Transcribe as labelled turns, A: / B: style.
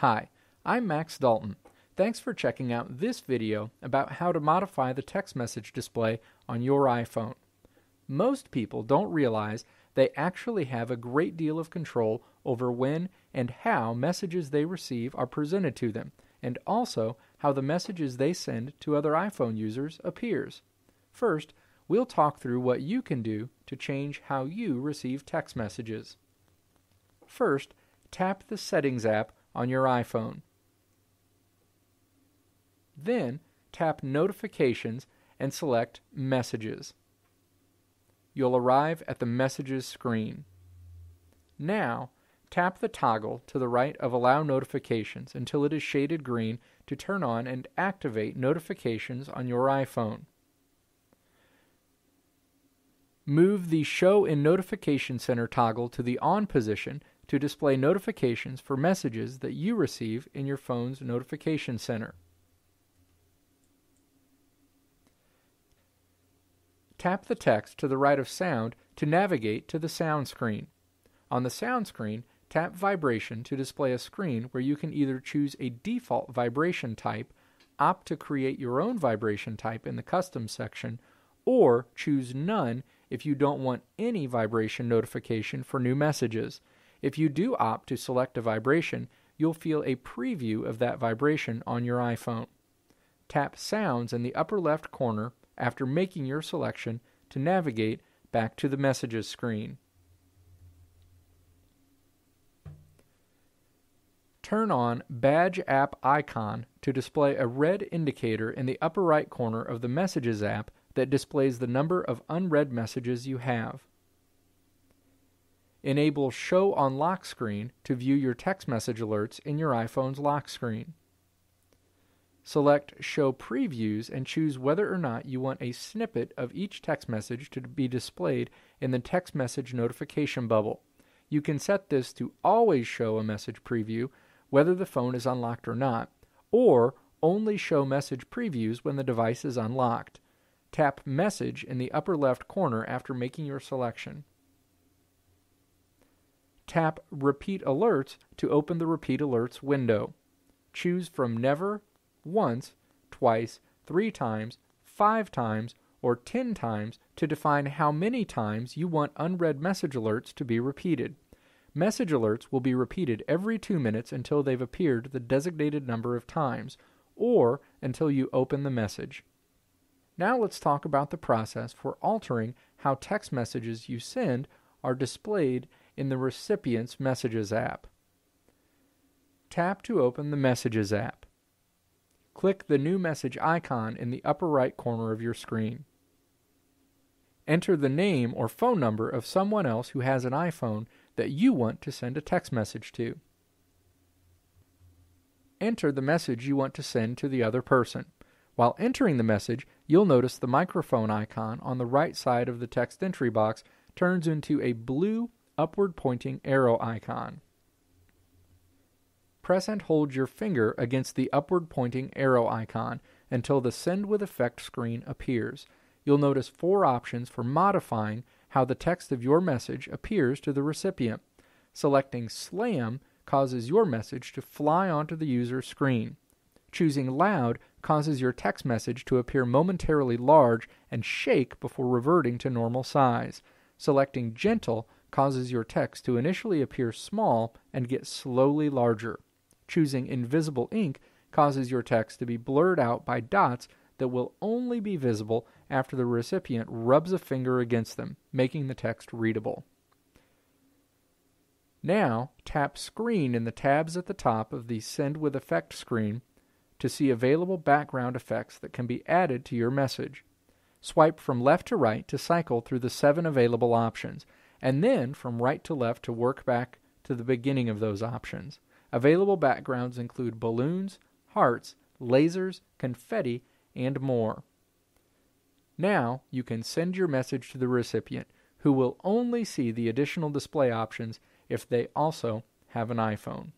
A: Hi, I'm Max Dalton. Thanks for checking out this video about how to modify the text message display on your iPhone. Most people don't realize they actually have a great deal of control over when and how messages they receive are presented to them, and also how the messages they send to other iPhone users appears. First, we'll talk through what you can do to change how you receive text messages. First, tap the Settings app on your iPhone. Then, tap Notifications and select Messages. You'll arrive at the Messages screen. Now, tap the toggle to the right of Allow Notifications until it is shaded green to turn on and activate notifications on your iPhone. Move the Show in Notification Center toggle to the On position to display notifications for messages that you receive in your phone's notification center. Tap the text to the right of Sound to navigate to the Sound screen. On the Sound screen, tap Vibration to display a screen where you can either choose a default vibration type, opt to create your own vibration type in the Custom section, or choose None if you don't want any vibration notification for new messages. If you do opt to select a vibration, you'll feel a preview of that vibration on your iPhone. Tap Sounds in the upper left corner after making your selection to navigate back to the Messages screen. Turn on Badge App icon to display a red indicator in the upper right corner of the Messages app that displays the number of unread messages you have. Enable Show on Lock Screen to view your text message alerts in your iPhone's lock screen. Select Show Previews and choose whether or not you want a snippet of each text message to be displayed in the text message notification bubble. You can set this to always show a message preview whether the phone is unlocked or not, or only show message previews when the device is unlocked. Tap Message in the upper left corner after making your selection. Tap Repeat Alerts to open the Repeat Alerts window. Choose from Never, Once, Twice, Three times, Five times, or 10 times to define how many times you want unread message alerts to be repeated. Message alerts will be repeated every two minutes until they've appeared the designated number of times, or until you open the message. Now let's talk about the process for altering how text messages you send are displayed in the Recipient's Messages app. Tap to open the Messages app. Click the new message icon in the upper right corner of your screen. Enter the name or phone number of someone else who has an iPhone that you want to send a text message to. Enter the message you want to send to the other person. While entering the message, you'll notice the microphone icon on the right side of the text entry box turns into a blue upward pointing arrow icon. Press and hold your finger against the upward pointing arrow icon until the Send with Effect screen appears. You'll notice four options for modifying how the text of your message appears to the recipient. Selecting Slam causes your message to fly onto the user's screen. Choosing Loud causes your text message to appear momentarily large and shake before reverting to normal size. Selecting Gentle causes your text to initially appear small and get slowly larger. Choosing Invisible Ink causes your text to be blurred out by dots that will only be visible after the recipient rubs a finger against them, making the text readable. Now, tap Screen in the tabs at the top of the Send with Effect screen to see available background effects that can be added to your message. Swipe from left to right to cycle through the seven available options, and then from right to left to work back to the beginning of those options. Available backgrounds include balloons, hearts, lasers, confetti, and more. Now you can send your message to the recipient, who will only see the additional display options if they also have an iPhone.